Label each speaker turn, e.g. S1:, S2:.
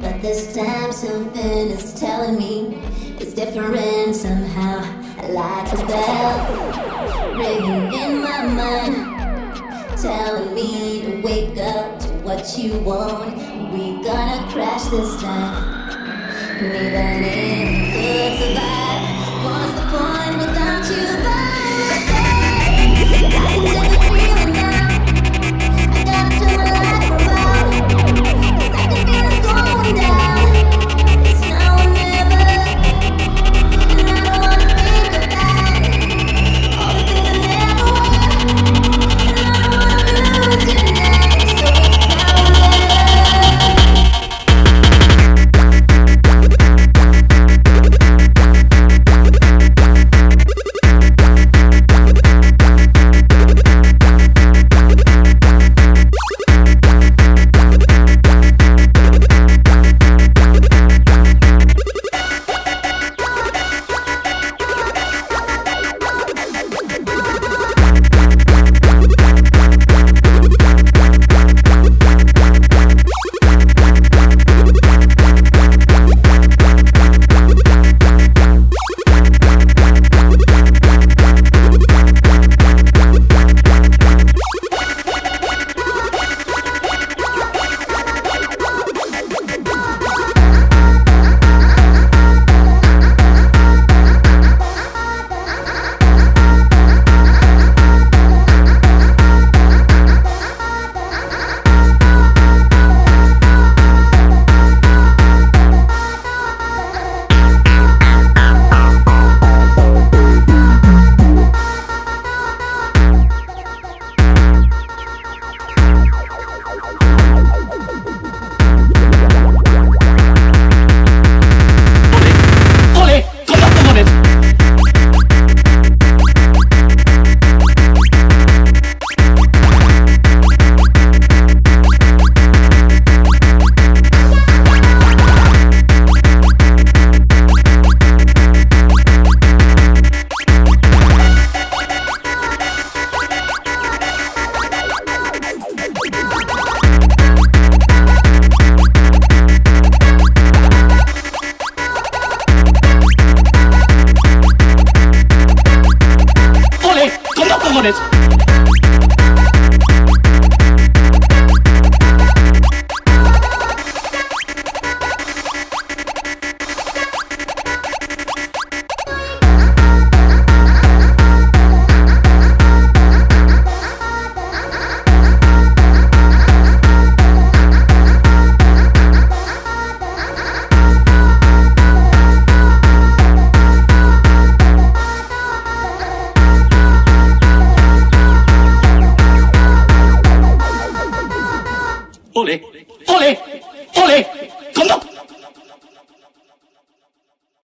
S1: But this time something is telling me it's different somehow. Like a bell ringing in my mind, telling me to wake up to what you want. We gonna crash this time. Even if we could survive, what's the point without you
S2: come